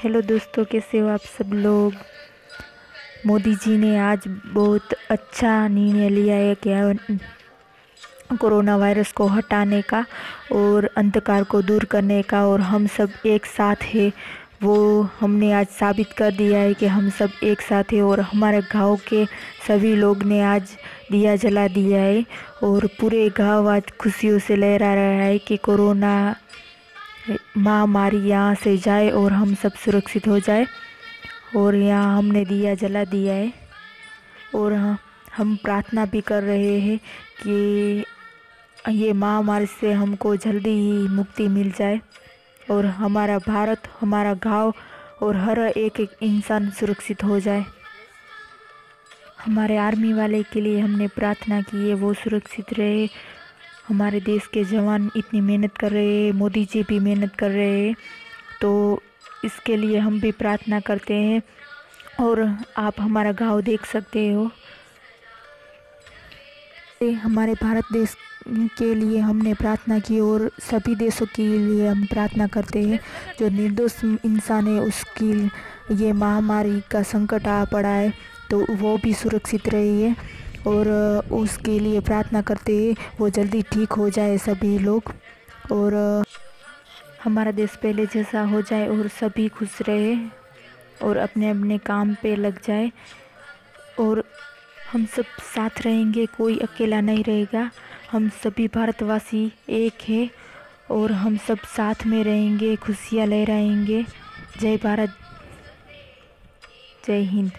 Hello दोस्तों, कैसे हो आप सब लोग? मोदी जी ने आज बहुत अच्छा निर्णय लिया है क्या कोरोना वायरस को हटाने का और अंधकार को दूर करने का और हम सब एक साथ है। वो हमने आज साबित कर दिया है कि हम सब एक साथ हैं और हमारे गाँव के सभी लोग ने आज दिया जला दिया है और पूरे गाँव आज खुशियों से लहरा रहा है कि कोरोना महामारी यहाँ से जाए और हम सब सुरक्षित हो जाए। और यहाँ हमने दिया, जला दिया है। और हम प्रार्थना भी कर रहे हैं कि ये महामारी से हमको जल्दी ही मुक्ति मिल जाए। और हमारा भारत, हमारा गाँव और हर एक एक इंसान सुरक्षित हो जाए। हमारे आर्मी वाले के लिए हमने प्रार्थना की है, वो सुरक्षित रहे। हमारे देश के जवान इतनी मेहनत कर रहे हैं, मोदी जी भी मेहनत कर रहे हैं तो इसके लिए हम भी प्रार्थना करते हैं और आप हमारा गाँव देख सकते हो। हमारे भारत देश के लिए हमने प्रार्थना की और सभी देशों के लिए हम प्रार्थना करते हैं। जो निर्दोष इंसान है, उसकी ये महामारी का संकट आ पड़ा है तो वो भी सुरक्षित रही है और उसके लिए प्रार्थना करते हैं, वो जल्दी ठीक हो जाए सभी लोग। और हमारा देश पहले जैसा हो जाए और सभी खुश रहे और अपने अपने काम पे लग जाए। और हम सब साथ रहेंगे, कोई अकेला नहीं रहेगा। हम सभी भारतवासी एक है और हम सब साथ में रहेंगे, खुशियाँ ले रहेंगे जय भारत, जय हिंद।